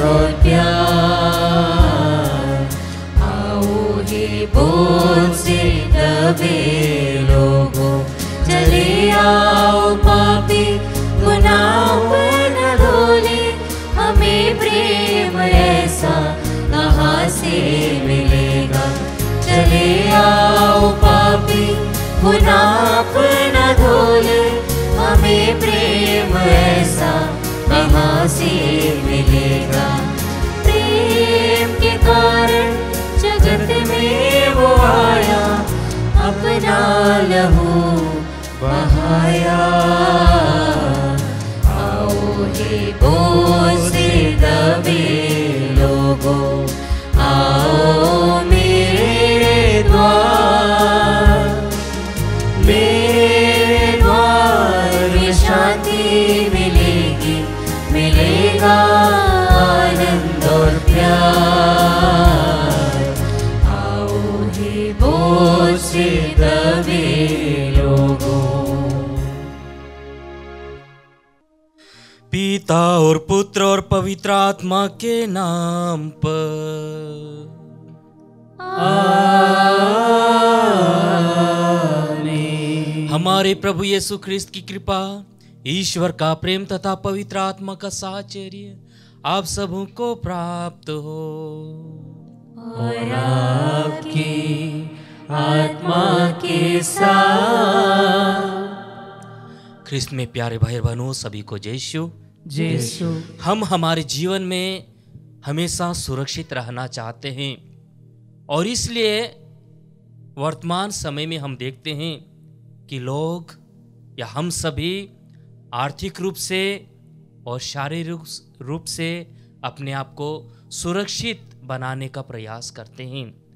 और प्यार आओ पापी गुनाह पर न हमें प्रेम ऐसा कहाँ से मिलेगा चले पापी गुनाह पर हमें प्रेम ऐसा कहाँ से अपना लहू बहाया आओ हे बोझ दबे लोगों आओ मेरे द्वार मेरे द्वार शांति पिता और पुत्र और पवित्र आत्मा के नाम पर। हमारे प्रभु यीशु ख्रिस्त की कृपा, ईश्वर का प्रेम तथा पवित्र आत्मा का साचर्य आप सबों को प्राप्त हो। और आपकी आत्मा के साथ। ख्रिस्त में प्यारे भाई बहनों सभी को जय यीशु यीशु हम हमारे जीवन में हमेशा सुरक्षित रहना चाहते हैं और इसलिए वर्तमान समय में हम देखते हैं कि लोग या हम सभी आर्थिक रूप से और शारीरिक रूप से अपने आप को सुरक्षित बनाने का प्रयास करते हैं।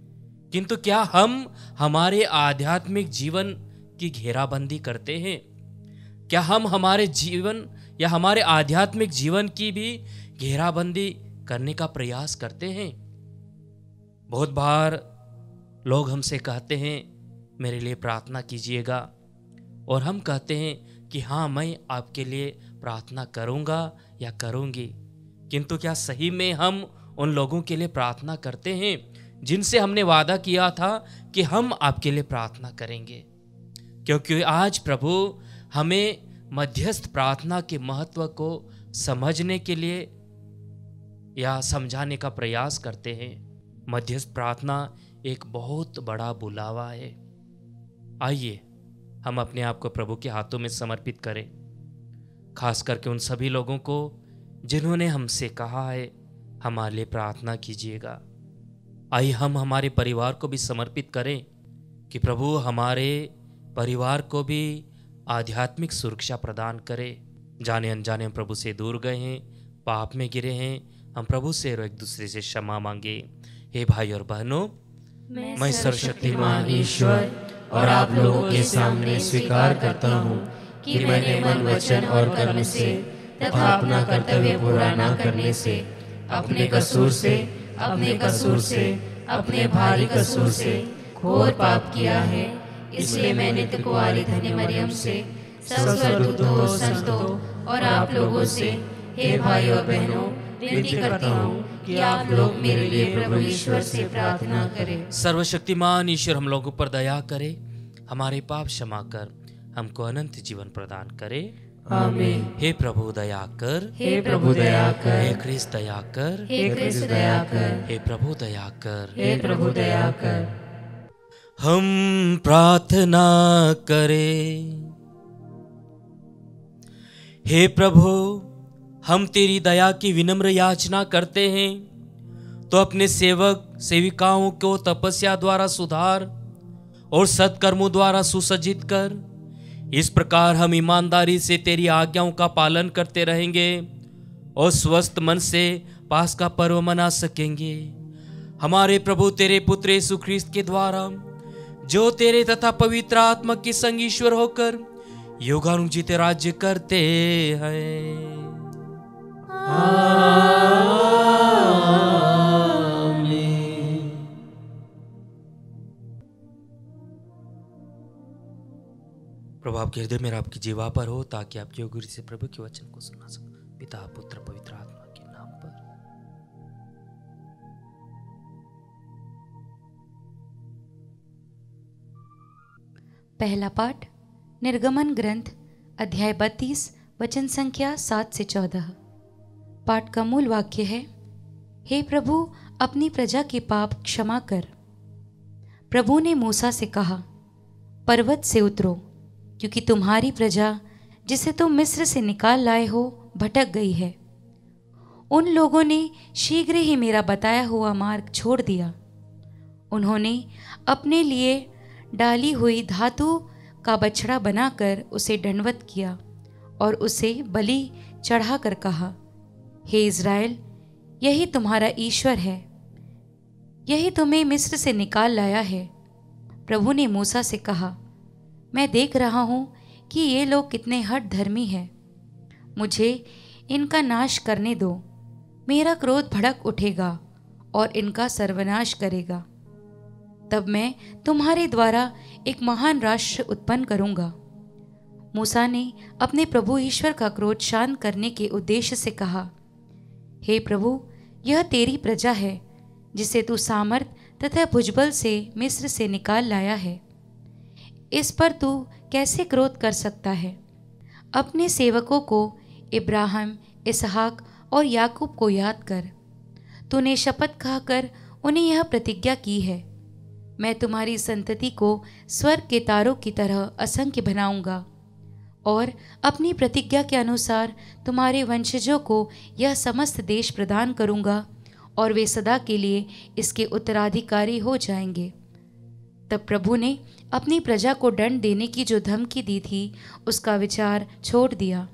किंतु क्या हम हमारे आध्यात्मिक जीवन की घेराबंदी करते हैं? क्या हम हमारे जीवन या हमारे आध्यात्मिक जीवन की भी घेराबंदी करने का प्रयास करते हैं? बहुत बार लोग हमसे कहते हैं, मेरे लिए प्रार्थना कीजिएगा। और हम कहते हैं कि हाँ मैं आपके लिए प्रार्थना करूँगा या करूँगी। किंतु क्या सही में हम उन लोगों के लिए प्रार्थना करते हैं? जिनसे हमने वादा किया था कि हम आपके लिए प्रार्थना करेंगे। क्योंकि आज प्रभु हमें मध्यस्थ प्रार्थना के महत्व को समझने के लिए या समझाने का प्रयास करते हैं। मध्यस्थ प्रार्थना एक बहुत बड़ा बुलावा है। आइए, हम अपने आप को प्रभु के हाथों में समर्पित करें। खास करके उन सभी लोगों को जिन्होंने हमसे कहा है, हमारे लिए प्रार्थना कीजिएगा। आइए हम हमारे परिवार को भी समर्पित करें कि प्रभु हमारे परिवार को भी आध्यात्मिक सुरक्षा प्रदान करे। जाने अनजाने हम प्रभु से दूर गए हैं पाप में गिरे हैं हम प्रभु से और एक दूसरे से क्षमा मांगे। हे भाई और बहनों मैं सर्वशक्तिमान ईश्वर और आप लोगों के सामने स्वीकार करता हूँ कि मैंने मन वचन और कर्म से तथा अपना कर्तव्य पूरा न करने से अपने कसूर से अपने कसूर से अपने भारी कसूर से घोर पाप किया है। इसलिए मैं नित्य कुआरी धन्य मरियम से सब संतों और आप लोगों से हे भाई और बहनों विनती करता हूँ कि आप लोग मेरे लिए प्रभु ईश्वर से प्रार्थना करें। सर्वशक्तिमान ईश्वर हम लोगों पर दया करे हमारे पाप क्षमा कर हमको अनंत जीवन प्रदान करे। आमीन। हे प्रभु दया कर हे प्रभु दया कर हे क्रिस्त दया कर हे कृष्ण दया कर हे प्रभु दया कर हे प्रभु दया कर हम प्रार्थना करें। हे प्रभु हम तेरी दया की विनम्र याचना करते हैं। तो अपने सेवक सेविकाओं को तपस्या द्वारा सुधार और सत्कर्मों द्वारा सुसज्जित कर। इस प्रकार हम ईमानदारी से तेरी आज्ञाओं का पालन करते रहेंगे और स्वस्थ मन से पास का पर्व मना सकेंगे। हमारे प्रभु तेरे पुत्र यीशु ख्रीस्त के द्वारा, जो तेरे तथा पवित्र आत्मा के संग ईश्वर होकर योगानुचित राज्य करते हैं। आपके हृदय में आपकी जीवा पर हो, ताकि आप योगी से प्रभु के वचन को सुना सको। पिता, पुत्र, पवित्र आत्मा के नाम पर। पहला पाठ, निर्गमन ग्रंथ, अध्याय बत्तीस, वचन संख्या सात से चौदह। पाठ का मूल वाक्य है, हे प्रभु, अपनी प्रजा के पाप क्षमा कर। प्रभु ने मूसा से कहा, पर्वत से उतरो। क्योंकि तुम्हारी प्रजा, जिसे तुम मिस्र से निकाल लाए हो, भटक गई है। उन लोगों ने शीघ्र ही मेरा बताया हुआ मार्ग छोड़ दिया। उन्होंने अपने लिए डाली हुई धातु का बछड़ा बनाकर उसे दंडवत किया और उसे बलि चढ़ाकर कहा, हे इज़राइल, यही तुम्हारा ईश्वर है। यही तुम्हें मिस्र से निकाल लाया है। प्रभु ने मूसा से कहा मैं देख रहा हूँ कि ये लोग कितने हट धर्मी हैं। मुझे इनका नाश करने दो। मेरा क्रोध भड़क उठेगा और इनका सर्वनाश करेगा। तब मैं तुम्हारे द्वारा एक महान राष्ट्र उत्पन्न करूँगा। मूसा ने अपने प्रभु ईश्वर का क्रोध शांत करने के उद्देश्य से कहा, हे प्रभु, यह तेरी प्रजा है, जिसे तू सामर्थ तथा भुजबल से, मिस्र से निकाल लाया है। इस पर तू कैसे क्रोध कर सकता है? अपने सेवकों को, इब्राहिम, इसहाक और याकूब को याद कर। तूने शपथ खाकर उन्हें यह प्रतिज्ञा की है। मैं तुम्हारी संतति को स्वर्ग के तारों की तरह असंख्य बनाऊँगा और अपनी प्रतिज्ञा के अनुसार तुम्हारे वंशजों को यह समस्त देश प्रदान करूँगा और वे सदा के लिए इसके उत्तराधिकारी हो जाएँगे। तब प्रभु ने अपनी प्रजा को दंड देने की जो धमकी दी थी उसका विचार छोड़ दिया।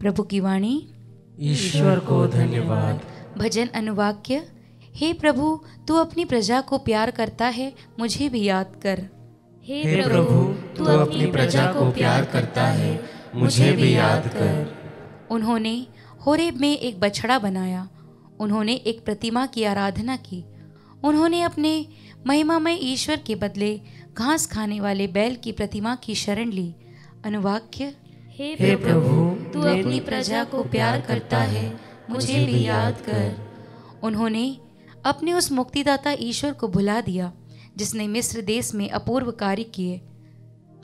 प्रभु की वाणी। ईश्वर को धन्यवाद। भजन अनुवाक्य। हे प्रभु तू अपनी प्रजा को प्यार करता है मुझे भी याद कर। हे प्रभु तू अपनी प्रजा को प्यार करता है मुझे भी याद कर। उन्होंने होरेब में एक बछड़ा बनाया। उन्होंने एक प्रतिमा की आराधना की। उन्होंने अपने महिमामय ईश्वर के बदले घास खाने वाले बैल की प्रतिमा की शरण ली। अनुवाक्य हे प्रभु तू अपनी प्रजा को प्यार करता है मुझे भी याद कर। उन्होंने अपने उस मुक्तिदाता ईश्वर को भुला दिया जिसने मिस्र देश में अपूर्व कार्य किए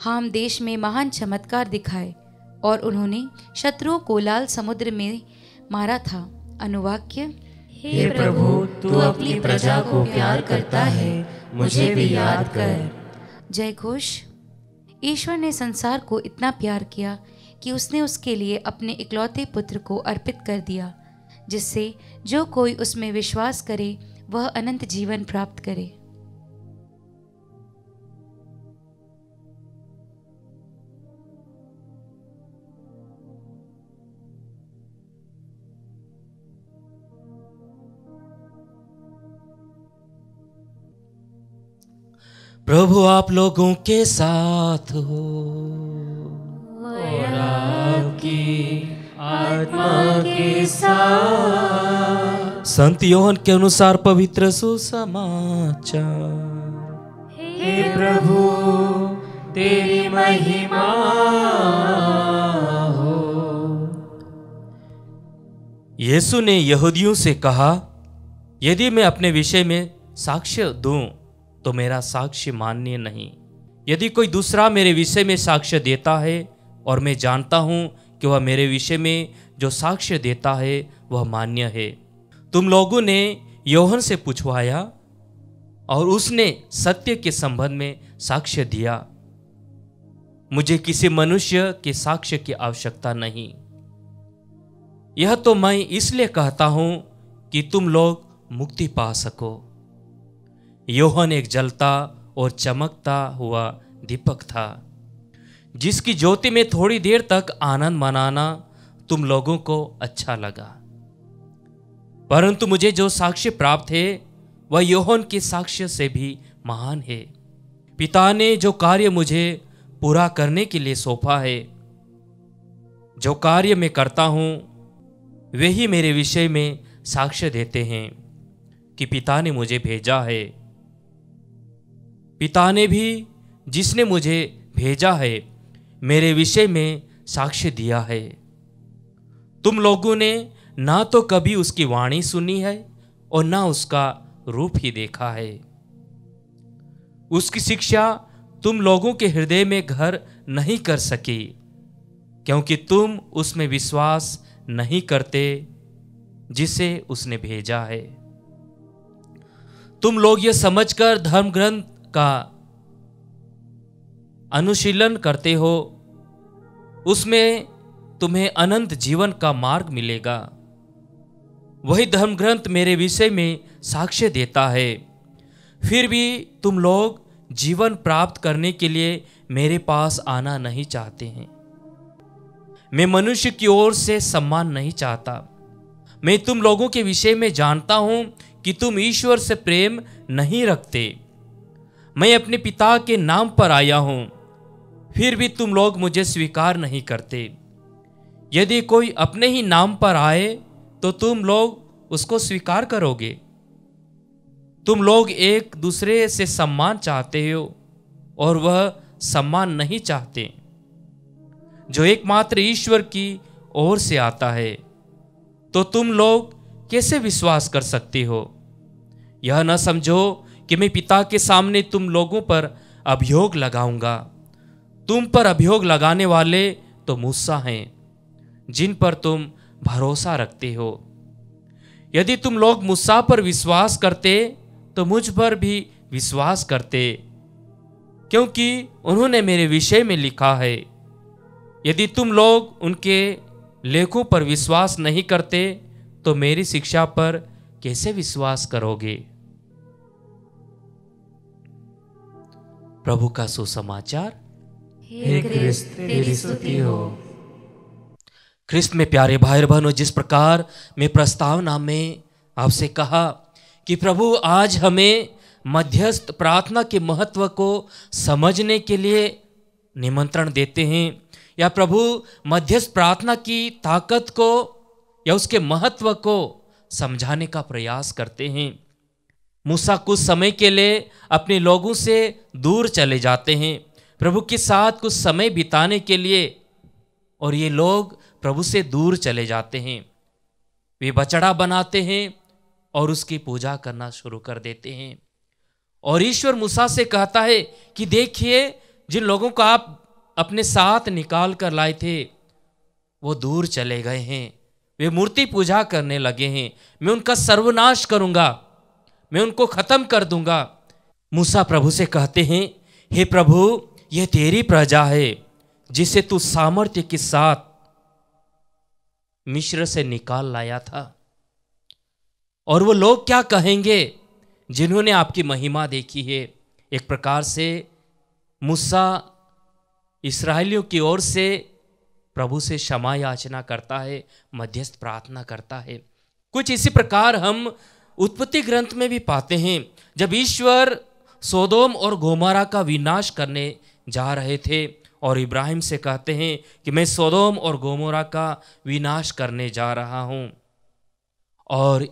हाम देश में महान चमत्कार दिखाए और उन्होंने शत्रुओं को लाल समुद्र में मारा था। अनुवाक्य हे प्रभु, तू अपनी प्रजा को प्यार करता है, मुझे भी याद कर। जय घोष। ईश्वर ने संसार को इतना प्यार किया कि उसने उसके लिए अपने इकलौते पुत्र को अर्पित कर दिया, जिससे जो कोई उसमें विश्वास करे, वह अनंत जीवन प्राप्त करे। प्रभु आप लोगों के साथ हो। और आपकी आत्मा के साथ। संत योहन के अनुसार पवित्र सुसमाचार। हे प्रभु तेरी महिमा हो। यीशु ने यहूदियों से कहा यदि मैं अपने विषय में साक्ष्य दूँ तो मेरा साक्ष्य मान्य नहीं। यदि कोई दूसरा मेरे विषय में साक्ष्य देता है और मैं जानता हूँ कि वह मेरे विषय में जो साक्ष्य देता है, वह मान्य है। तुम लोगों ने योहन से पूछवाया और उसने सत्य के संबंध में साक्ष्य दिया। मुझे किसी मनुष्य के साक्ष्य की आवश्यकता नहीं। यह तो मैं इसलिए कहता हूँ कि तुम लोग मुक्ति पा सको। योहन एक जलता और चमकता हुआ दीपक था, जिसकी ज्योति में थोड़ी देर तक आनंद मनाना तुम लोगों को अच्छा लगा। परंतु मुझे जो साक्ष्य प्राप्त है, वह योहन के साक्ष्य से भी महान है। पिता ने जो कार्य मुझे पूरा करने के लिए सौंपा है, जो कार्य मैं करता हूँ, वे ही मेरे विषय में साक्ष्य देते हैं कि पिता ने मुझे भेजा है। पिता ने भी जिसने मुझे भेजा है, मेरे विषय में साक्ष्य दिया है। तुम लोगों ने ना तो कभी उसकी वाणी सुनी है और ना उसका रूप ही देखा है। उसकी शिक्षा तुम लोगों के हृदय में घर नहीं कर सकी, क्योंकि तुम उसमें विश्वास नहीं करते जिसे उसने भेजा है। तुम लोग यह समझकर धर्म ग्रंथ का अनुशीलन करते हो, उसमें तुम्हें अनंत जीवन का मार्ग मिलेगा। वही धर्म ग्रंथ मेरे विषय में साक्ष्य देता है। फिर भी तुम लोग जीवन प्राप्त करने के लिए मेरे पास आना नहीं चाहते हैं। मैं मनुष्य की ओर से सम्मान नहीं चाहता। मैं तुम लोगों के विषय में जानता हूँ कि तुम ईश्वर से प्रेम नहीं रखते। मैं अपने पिता के नाम पर आया हूँ। फिर भी तुम लोग मुझे स्वीकार नहीं करते। यदि कोई अपने ही नाम पर आए तो तुम लोग उसको स्वीकार करोगे। तुम लोग एक दूसरे से सम्मान चाहते हो, और वह सम्मान नहीं चाहते। जो एकमात्र ईश्वर की ओर से आता है तो तुम लोग कैसे विश्वास कर सकते हो? यह न समझो कि मैं पिता के सामने तुम लोगों पर अभियोग लगाऊँगा। तुम पर अभियोग लगाने वाले तो मूसा हैं, जिन पर तुम भरोसा रखते हो। यदि तुम लोग मूसा पर विश्वास करते तो मुझ पर भी विश्वास करते, क्योंकि उन्होंने मेरे विषय में लिखा है। यदि तुम लोग उनके लेखों पर विश्वास नहीं करते तो मेरी शिक्षा पर कैसे विश्वास करोगे? प्रभु का सुसमाचार। हे क्रिस्त तेरी स्तुति हो। ख्रिस्त में प्यारे भाई बहनों जिस प्रकार मैं प्रस्तावना में आपसे कहा कि प्रभु आज हमें मध्यस्थ प्रार्थना के महत्व को समझने के लिए निमंत्रण देते हैं या प्रभु मध्यस्थ प्रार्थना की ताकत को या उसके महत्व को समझाने का प्रयास करते हैं। मूसा कुछ समय के लिए अपने लोगों से दूर चले जाते हैं। प्रभु के साथ कुछ समय बिताने के लिए और ये लोग प्रभु से दूर चले जाते हैं। वे बचड़ा बनाते हैं और उसकी पूजा करना शुरू कर देते हैं। और ईश्वर मूसा से कहता है कि देखिए, जिन लोगों को आप अपने साथ निकाल कर लाए थे, वो दूर चले गए हैं। वे मूर्ति पूजा करने लगे हैं। मैं उनका सर्वनाश करूँगा। मैं उनको खत्म कर दूँगा। मूसा प्रभु से कहते हैं, हे प्रभु, यह तेरी प्रजा है, जिसे तू सामर्थ्य के साथ मिश्र से निकाल लाया था। और वो लोग क्या कहेंगे, जिन्होंने आपकी महिमा देखी है? एक प्रकार से मूसा इसराइलियों की ओर से प्रभु से क्षमा याचना करता है, मध्यस्थ प्रार्थना करता है। कुछ इसी प्रकार हम उत्पत्ति ग्रंथ में भी पाते हैं, जब ईश्वर सोदोम और गोमारा का विनाश करने जा रहे थे और इब्राहिम से कहते हैं कि मैं सोदोम और गोमोरा का विनाश करने जा रहा हूँ। और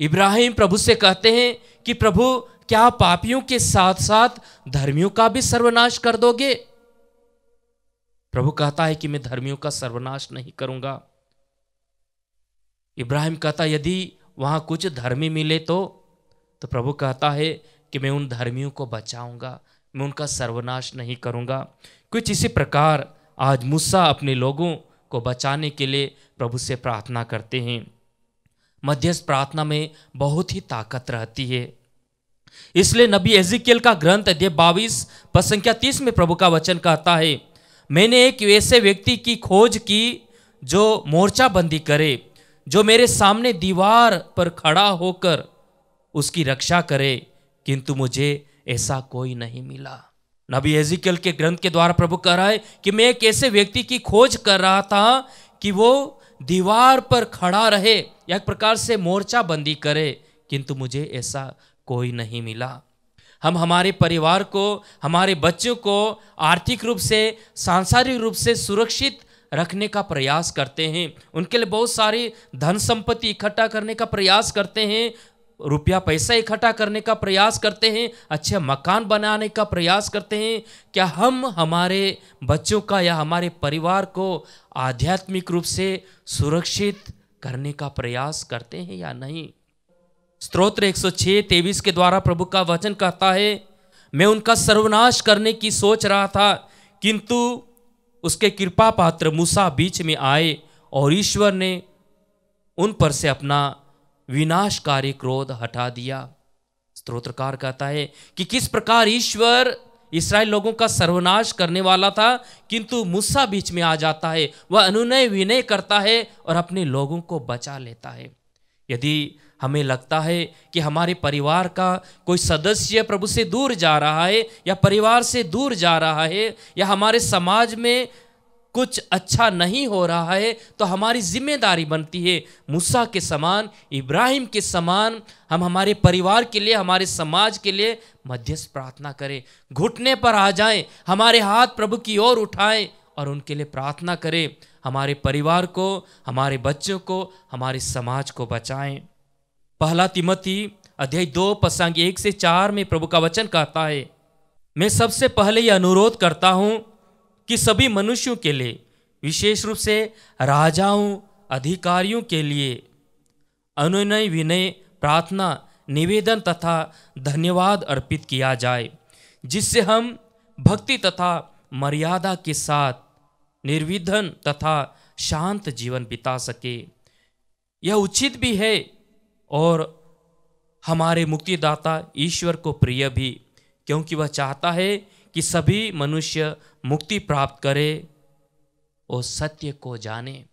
इब्राहिम प्रभु से कहते हैं कि प्रभु, क्या पापियों के साथ साथ धर्मियों का भी सर्वनाश कर दोगे? प्रभु कहता है कि मैं धर्मियों का सर्वनाश नहीं करूँगा। इब्राहिम कहता, यदि वहाँ कुछ धर्मी मिले तो तो प्रभु कहता है कि मैं उन धर्मियों को बचाऊँगा, मैं उनका सर्वनाश नहीं करूँगा। कुछ इसी प्रकार आज मूसा अपने लोगों को बचाने के लिए प्रभु से प्रार्थना करते हैं। मध्यस्थ प्रार्थना में बहुत ही ताकत रहती है। इसलिए नबी एजिकेल का ग्रंथ अध्यय बाईस पद संख्या तीस में प्रभु का वचन कहता है, मैंने एक ऐसे व्यक्ति की खोज की जो मोर्चाबंदी करे जो मेरे सामने दीवार पर खड़ा होकर उसकी रक्षा करे, किंतु मुझे ऐसा कोई नहीं मिला। नबी एजिकल के ग्रंथ के द्वारा प्रभु कह रहा है कि मैं एक ऐसे व्यक्ति की खोज कर रहा था कि वो दीवार पर खड़ा रहे, या एक प्रकार से मोर्चा बंदी करे, किंतु मुझे ऐसा कोई नहीं मिला। हम हमारे परिवार को, हमारे बच्चों को आर्थिक रूप से, सांसारिक रूप से सुरक्षित रखने का प्रयास करते हैं। उनके लिए बहुत सारी धन संपत्ति इकट्ठा करने का प्रयास करते हैं। रुपया पैसा इकट्ठा करने का प्रयास करते हैं। अच्छे मकान बनाने का प्रयास करते हैं। क्या हम हमारे बच्चों का या हमारे परिवार को आध्यात्मिक रूप से सुरक्षित करने का प्रयास करते हैं या नहीं? स्तोत्र 106 तेईस के द्वारा प्रभु का वचन कहता है, मैं उनका सर्वनाश करने की सोच रहा था, किंतु उसके कृपा पात्र मूसा बीच में आए और ईश्वर ने उन पर से अपना विनाशकारी क्रोध हटा दिया। स्त्रोत्रकार कहता है कि किस प्रकार ईश्वर इसराइल लोगों का सर्वनाश करने वाला था, किंतु मूसा बीच में आ जाता है, वह अनुनय विनय करता है और अपने लोगों को बचा लेता है। यदि हमें लगता है कि हमारे परिवार का कोई सदस्य प्रभु से दूर जा रहा है या परिवार से दूर जा रहा है या हमारे समाज में कुछ अच्छा नहीं हो रहा है तो हमारी ज़िम्मेदारी बनती है मूसा के समान, इब्राहिम के समान, हम हमारे परिवार के लिए, हमारे समाज के लिए मध्यस्थ प्रार्थना करें। घुटने पर आ जाएँ, हमारे हाथ प्रभु की ओर उठाएँ और उनके लिए प्रार्थना करें। हमारे परिवार को, हमारे बच्चों को, हमारे समाज को बचाएँ। पहला तिमती अध्याय दो, पसांग एक से चार में प्रभु का वचन कहता है, मैं सबसे पहले यह अनुरोध करता हूँ कि सभी मनुष्यों के लिए, विशेष रूप से राजाओं, अधिकारियों के लिए, अनुनय, विनय, प्रार्थना, निवेदन तथा धन्यवाद अर्पित किया जाए, जिससे हम भक्ति तथा मर्यादा के साथ निर्विधन तथा शांत जीवन बिता सके। यह उचित भी है और हमारे मुक्तिदाता ईश्वर को प्रिय भी, क्योंकि वह चाहता है कि सभी मनुष्य मुक्ति प्राप्त करे और सत्य को जाने।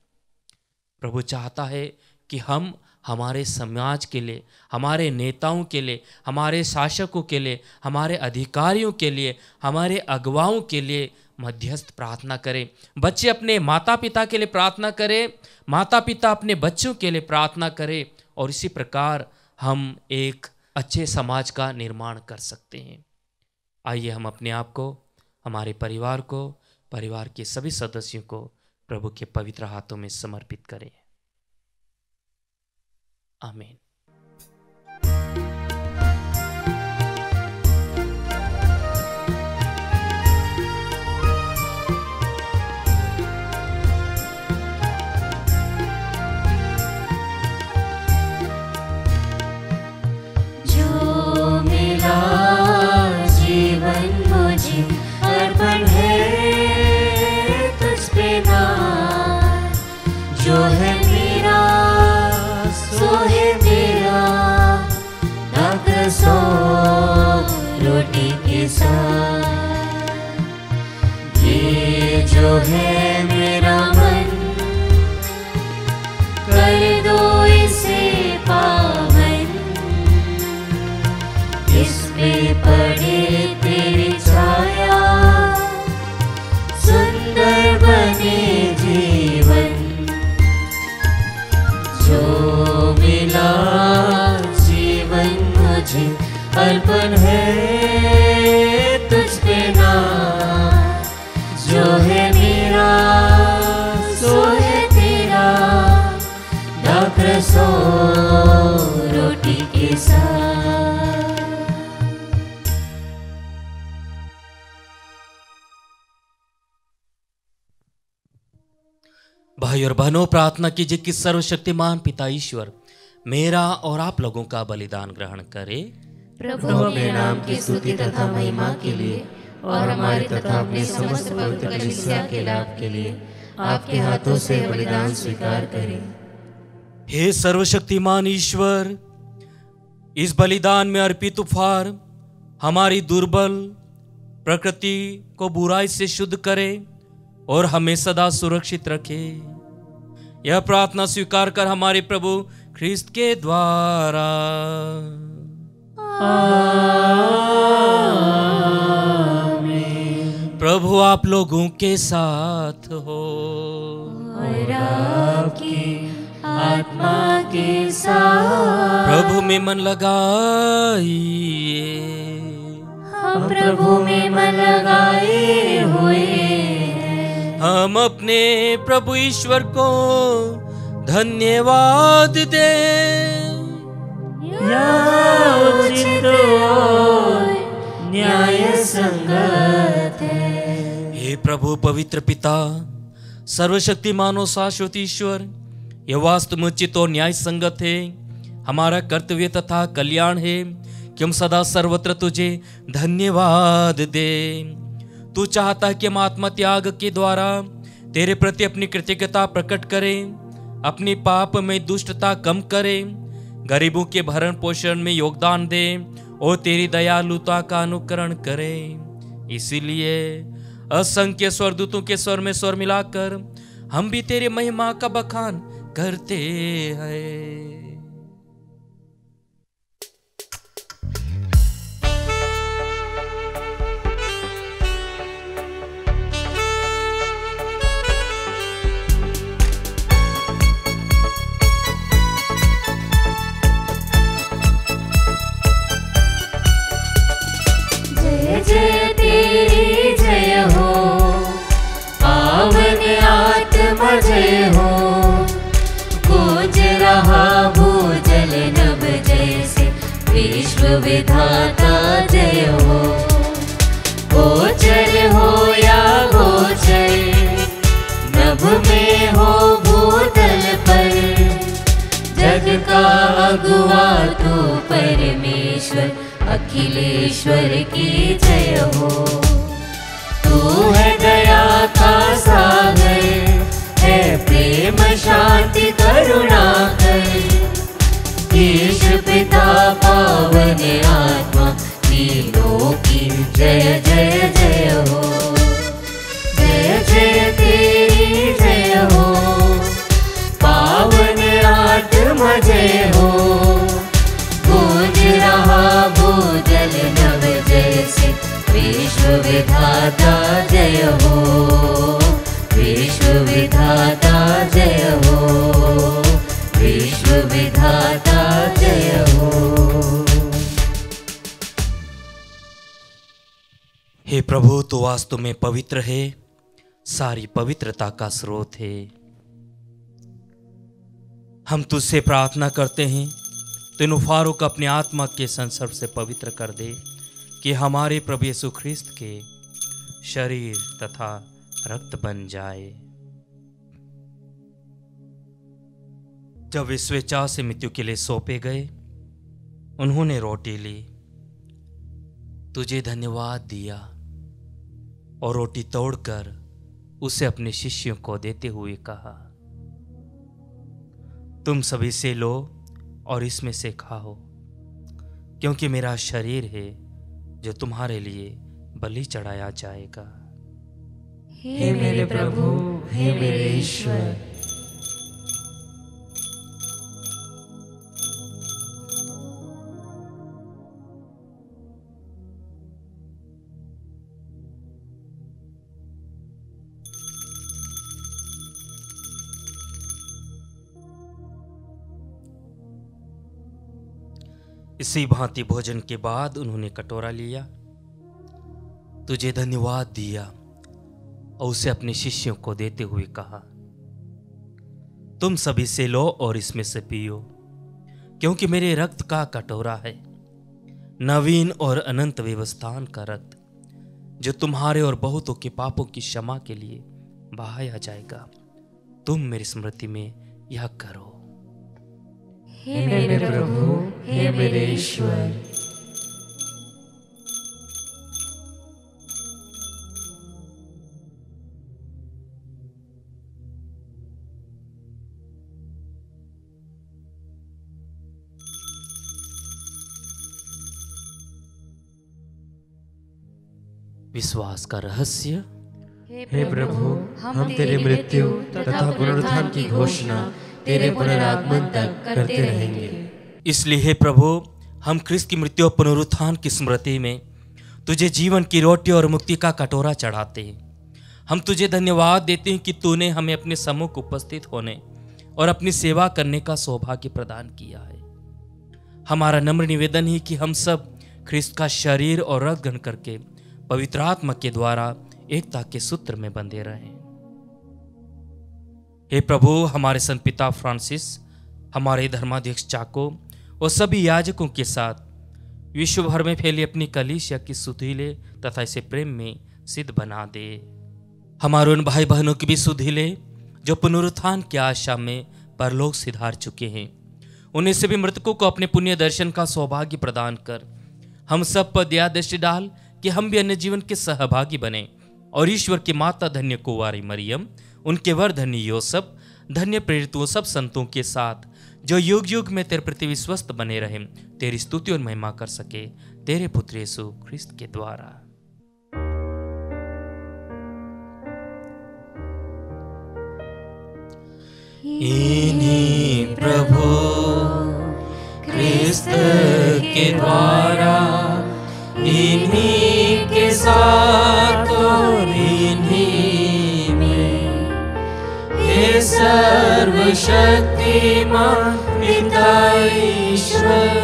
प्रभु चाहता है कि हम हमारे समाज के लिए, हमारे नेताओं के लिए, हमारे शासकों के लिए, हमारे अधिकारियों के लिए, हमारे अगुवाओं के लिए मध्यस्थ प्रार्थना करें। बच्चे अपने माता पिता के लिए प्रार्थना करें माता पिता अपने बच्चों के लिए प्रार्थना करें। और इसी प्रकार हम एक अच्छे समाज का निर्माण कर सकते हैं। आइए हम अपने आप को, हमारे परिवार को, परिवार के सभी सदस्यों को प्रभु के पवित्र हाथों में समर्पित करें। आमीन। भाई और बहनों प्रार्थना कीजिए कि सर्वशक्तिमान पिता ईश्वर मेरा और आप लोगों का बलिदान ग्रहण करे। प्रभु अपने नाम की स्तुति तथा महिमा के लिए और हमारे तथा अपने समस्त पवित्र कलीसिया के लाभ के लिए आपके हाथों से बलिदान स्वीकार करें। हे सर्वशक्तिमान ईश्वर इस बलिदान में अर्पित उपहार हमारी दुर्बल प्रकृति को बुराई से शुद्ध करे और हमें सदा सुरक्षित रखे। यह प्रार्थना स्वीकार कर हमारे प्रभु ख्रिस्त के द्वारा। प्रभु आप लोगों के साथ हो। और आपकी आत्मा के साथ। प्रभु में मन लगाइए। हम प्रभु में मन लगाए हुए हम अपने प्रभु ईश्वर को धन्यवाद दें। न्याय संगत हे प्रभु, पवित्र पिता सर्वशक्ति मानो शाश्वत ईश्वर, यह वास्तव उचित और न्याय संगत है। हमारा कर्तव्य तथा कल्याण है कि हम सदा सर्वत्र तुझे धन्यवाद दे। तू चाहता है कि हम आत्मा त्याग के द्वारा तेरे प्रति अपनी कृतज्ञता प्रकट करें, अपनी पाप में दुष्टता कम करें, गरीबों के भरण पोषण में योगदान दें और तेरी दयालुता का अनुकरण करें। इसीलिए असंख्य स्वरदूतों के स्वर में स्वर मिलाकर हम भी तेरे महिमा का बखान करते हैं। प्रभु तो वास्तव में पवित्र है, सारी पवित्रता का स्रोत है। हम तुझसे प्रार्थना करते हैं तेनु फारूक अपने आत्मा के संसर्ग से पवित्र कर दे, कि हमारे प्रभु यीशु ख्रिस्त के शरीर तथा रक्त बन जाए। जब वे स्वेच्छा से मृत्यु के लिए सौंपे गए, उन्होंने रोटी ली। तुझे धन्यवाद दिया। और रोटी तोड़कर उसे अपने शिष्यों को देते हुए कहा, तुम सभी से लो और इसमें से खाओ, क्योंकि मेरा शरीर है जो तुम्हारे लिए बलि चढ़ाया जाएगा। हे मेरे प्रभु, हे मेरे ईश्वर इसी भांति भोजन के बाद उन्होंने कटोरा लिया, तुझे धन्यवाद दिया, और उसे अपने शिष्यों को देते हुए कहा, तुम सभी से लो और इसमें से पियो, क्योंकि मेरे रक्त का कटोरा है, नवीन और अनंत व्यवस्थान का रक्त, जो तुम्हारे और बहुतों के पापों की क्षमा के लिए बहाया जाएगा। तुम मेरी स्मृति में यह करो। हे मेरे प्रभु हे मेरे ईश्वर। विश्वास का रहस्य? हे प्रभु हम तेरे मृत्यु तथा पुनरुत्थान की घोषणा तेरे पुनरागमन तक करते रहेंगे। इसलिए हे प्रभु, हम ख्रिस्त की मृत्यु और पुनरुत्थान की स्मृति में तुझे जीवन की रोटी और मुक्ति का कटोरा चढ़ाते हैं। हम तुझे धन्यवाद देते हैं कि तूने हमें अपने सम्मुख उपस्थित होने और अपनी सेवा करने का सौभाग्य प्रदान किया है। हमारा नम्र निवेदन है कि हम सब ख्रिस्त का शरीर और रक्त ग्रहण करके पवित्र आत्मा के द्वारा एकता के सूत्र में बंधे रहे। हे प्रभु, हमारे संत पिता फ्रांसिस, हमारे धर्माध्यक्ष चाको और सभी याजकों के साथ विश्व भर में फैली अपनी कलिसिया की सुधीले तथा इसे प्रेम में सिद्ध बना दे। हमारे उन भाई बहनों की भी सुधीले जो पुनरुत्थान की आशा में परलोक सिधार चुके हैं, उन्हें सभी मृतकों को अपने पुण्य दर्शन का सौभाग्य प्रदान कर हम सब पर दया दृष्टि डाल कि हम भी अन्य जीवन के सहभागी बने और ईश्वर की माता धन्य कुंवारी मरियम उनके वर धन्य यो सब, धन्य प्रेरित वो सब संतों के साथ, जो युग युग में तेरे प्रति विश्वस्त बने रहे। तेरी स्तुति और महिमा कर सके तेरे पुत्र यीशु ख्रिस्त के द्वारा। इन्हीं प्रभु क्रिस्त के द्वारा, इन्हीं के साथ ईश्वर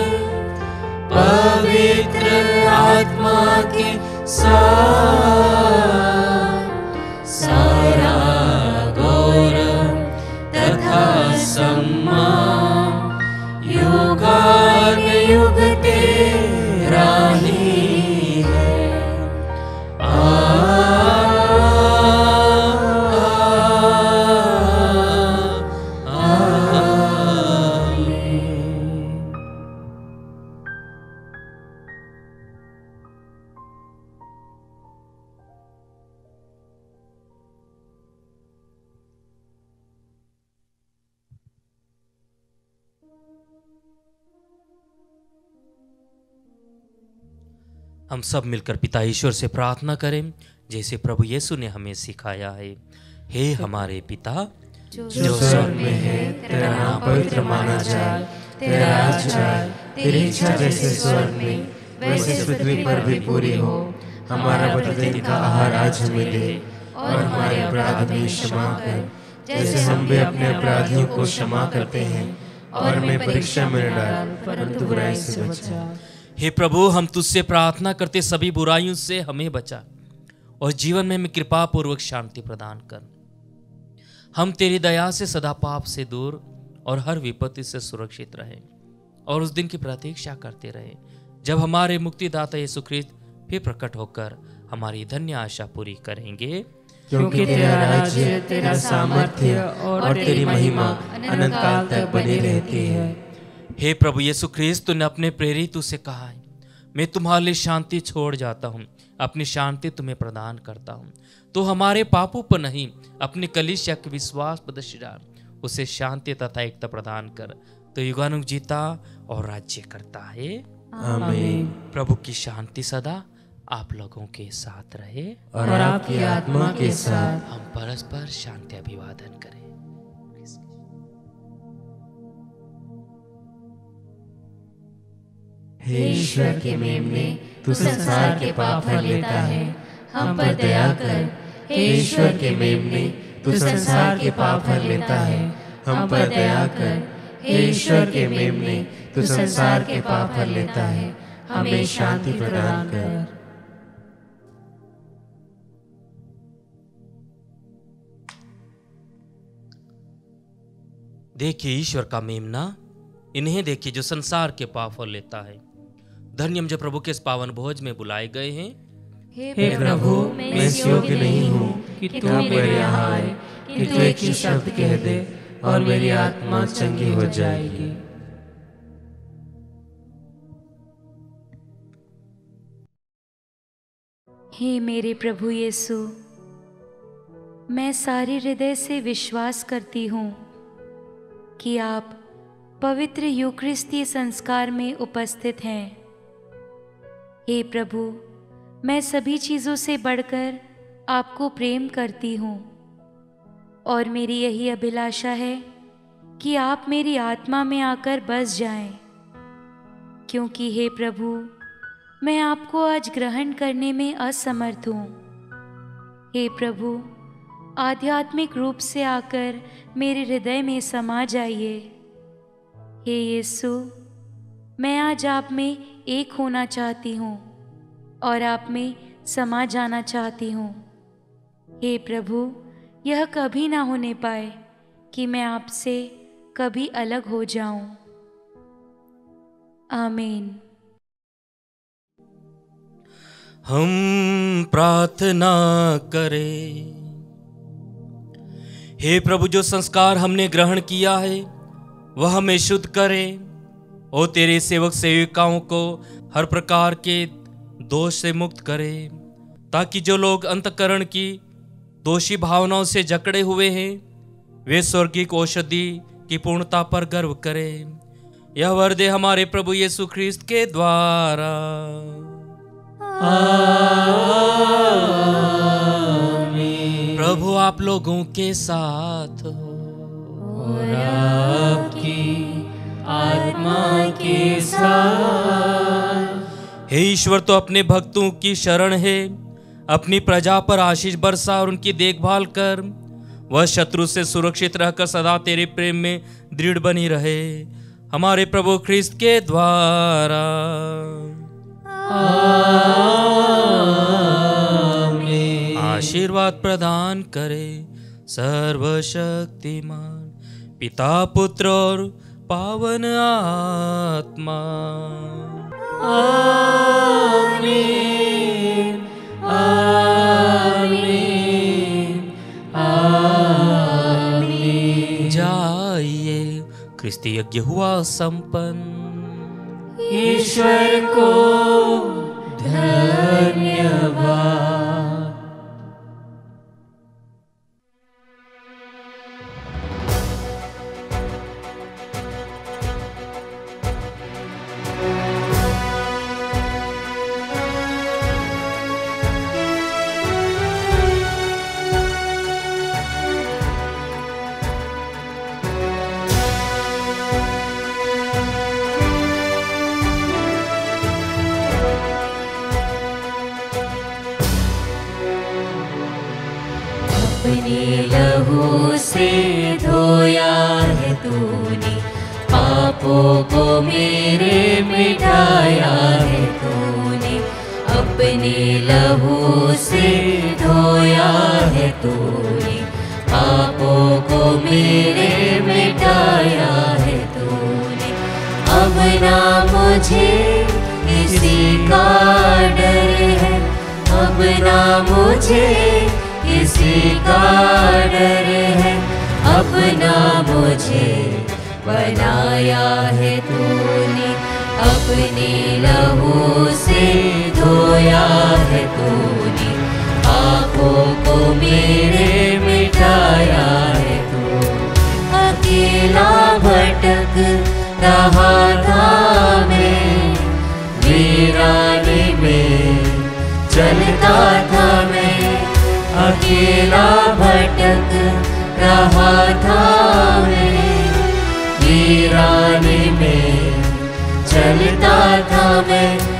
पवित्र आत्मा के साथ सारा गौरव तथा सम्मान हम सब मिलकर पिता ईश्वर से प्रार्थना करें जैसे प्रभु यीशु ने हमें सिखाया है। हे हमारे पिता जो स्वर्ग में है तेरा नाम पवित्र माना जाए। तेरा राज आए तेरी इच्छा जैसे स्वर्ग में वैसे पृथ्वी पर भी पूरी हो। हमारा प्रतिदिन का आहार आज हमें दे और हमारे अपराध में क्षमा कर जैसे हम भी अपने अपराधियों को क्षमा करते हैं और हमें परीक्षा में डाल परंतु बुराई से बचा। हे प्रभु हम तुझसे प्रार्थना करते सभी बुराइयों से हमें बचा और जीवन में हमें कृपा पूर्वक शांति प्रदान कर। हम तेरी दया से सदा पाप से दूर और हर विपत्ति से सुरक्षित रहे और उस दिन की प्रतीक्षा करते रहे। जब हमारे मुक्तिदाता यीशु ख्रिस्त फिर प्रकट होकर हमारी धन्य आशा पूरी करेंगे। क्योंकि तेरा राज्य तेरा सामर्थ्य और तेरी महिमा अनंत काल तक बनी रहती है। हे प्रभु यीशु ख्रिस्त तूने अपने प्रेरित से कहा है मैं तुम्हारे लिए शांति छोड़ जाता हूँ अपनी शांति तुम्हें प्रदान करता हूँ। तो हमारे पापों पर नहीं अपने कलिसिया के विश्वास पर उसे शांति तथा एकता प्रदान कर। तो युगानुग जीता और राज्य करता है। आमीन। प्रभु की शांति सदा आप लोगों के साथ रहे। और आपकी आत्मा के साथ। हम परस्पर शांति अभिवादन करें। हे ईश्वर के मेमने तू संसार के पाप हर लेता है। हम पर दया कर, हे ईश्वर के मेमने तू संसार के पाप हर लेता है। हम पर दया कर, हे ईश्वर के मेमने तू संसार के पाप हर लेता है। हमें शांति प्रदान कर। देखिए ईश्वर का मेमना, इन्हें देखिए जो संसार के पाप और लेता है। धन्य हम जो प्रभु के इस पावन भोज में बुलाए गए हैं। हे प्रभु मैं इस योग्य नहीं हूँ कि तू मेरे यहाँ आए कि तू एक ही शब्द कह दे और मेरी आत्मा चंगी हो जाएगी। हे मेरे प्रभु यीशु मैं सारे हृदय से विश्वास करती हूँ कि आप पवित्र यूक्रिस्तीय संस्कार में उपस्थित हैं। हे प्रभु मैं सभी चीज़ों से बढ़कर आपको प्रेम करती हूँ। और मेरी यही अभिलाषा है कि आप मेरी आत्मा में आकर बस जाएँ, क्योंकि हे प्रभु मैं आपको आज ग्रहण करने में असमर्थ हूँ। हे प्रभु आध्यात्मिक रूप से आकर मेरे हृदय में समा जाइए। हे यीशु मैं आज आप में एक होना चाहती हूँ और आप में समा जाना चाहती हूँ। हे प्रभु, यह कभी ना होने पाए कि मैं आपसे कभी अलग हो जाऊँ। आमीन। हम प्रार्थना करें। हे प्रभु, जो संस्कार हमने ग्रहण किया है, वह हमें शुद्ध करे। और तेरे सेवक सेविकाओं को हर प्रकार के दोष से मुक्त करे ताकि जो लोग अंतकरण की दोषी भावनाओं से जकड़े हुए हैं वे स्वर्गिक औषधि की पूर्णता पर गर्व करें। यह वर दे हमारे प्रभु यीशु ख्रिस्त के द्वारा। प्रभु आप लोगों के साथ हो। और आपकी आत्मा के साथ। हे ईश्वर तो अपने भक्तों की शरण है। अपनी प्रजा पर आशीष बरसा और उनकी देखभाल कर। वह शत्रु से सुरक्षित रहकर सदा तेरे प्रेम में दृढ़ बनी रहे। हमारे प्रभु ख्रिस्त के द्वारा। आशीर्वाद प्रदान करे सर्वशक्तिमान पिता पुत्र और पावन आत्मा। जाइए क्रिस्ती यज्ञ हुआ संपन्न। ईश्वर को धन्यवाद। रहा था मैं वीरानी में, चलता था मैं अकेला भटक रहा था मैं में, चलता था मैं